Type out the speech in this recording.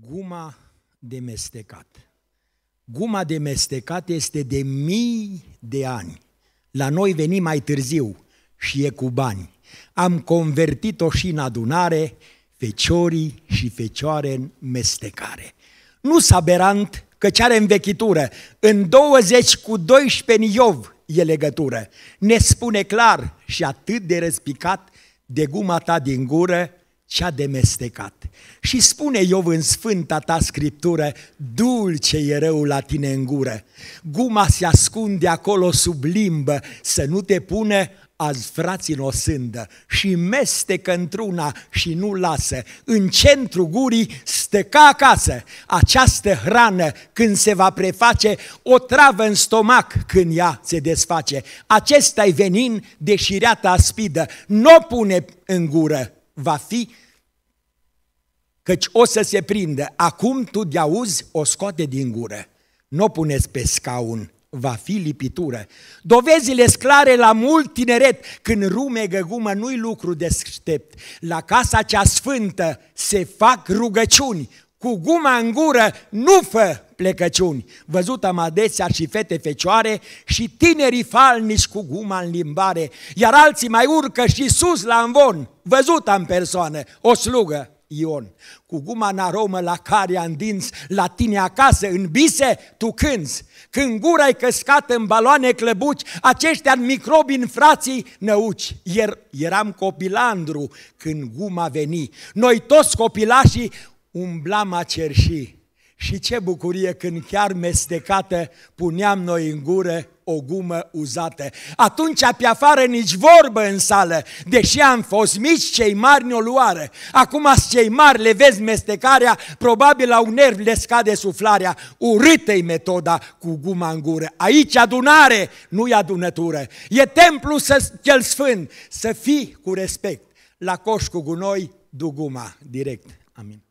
Guma de mestecat. Guma de mestecat este de mii de ani. La noi veni mai târziu și e cu bani. Am convertit-o și în adunare, feciorii și fecioare în mestecare. Nu saberant că ce are învechitură, în 20 cu 12 Iov e legătură. Ne spune clar și atât de răspicat de guma ta din gură, cea de mestecat. Și spune Iov în sfânta ta scriptură, dulce e răul la tine în gură. Guma se ascunde acolo sub limbă, să nu te pune azi frații în o sândă și mestecă într-una și nu lasă. În centru gurii stă ca acasă. Această hrană când se va preface, o travă în stomac când ea se desface. Acesta-i venin de șireata aspidă, nu o pune în gură, va fi căci o să se prindă. Acum tu de auzi o scoate din gură. Nu o puneți pe scaun, va fi lipitură. Dovezile sclare la mult tineret, când rume găgumă nu-i lucru deștept. La casa cea sfântă se fac rugăciuni, cu guma în gură nu fă plecăciuni. Văzut am adesea și fete fecioare și tinerii falnici cu guma în limbare, iar alții mai urcă și sus la învon. Văzut am persoană, o slugă, Ion, cu guma în aromă la care în dinți, la tine acasă, în bise, tu cânți. Când gura ai căscat în baloane clăbuci, aceștia în microbi în frații năuci. Ier, eram copilandru când guma veni. Noi toți copilașii umblam a cerși. Și ce bucurie când chiar mestecată puneam noi în gură o gumă uzată. Atunci pe afară nici vorbă în sală, deși am fost mici, cei mari ne-o luară. Acum cei mari le vezi mestecarea, probabil la un nerv le scade suflarea. Urâtă-i metoda cu guma în gură. Aici adunare, nu e adunătură. E templu să, cel sfânt, să fii cu respect. La coș cu gunoi, du guma, direct. Amin.